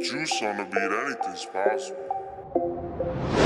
juice on the beat, anything's possible.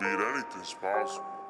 Beat, anything's possible.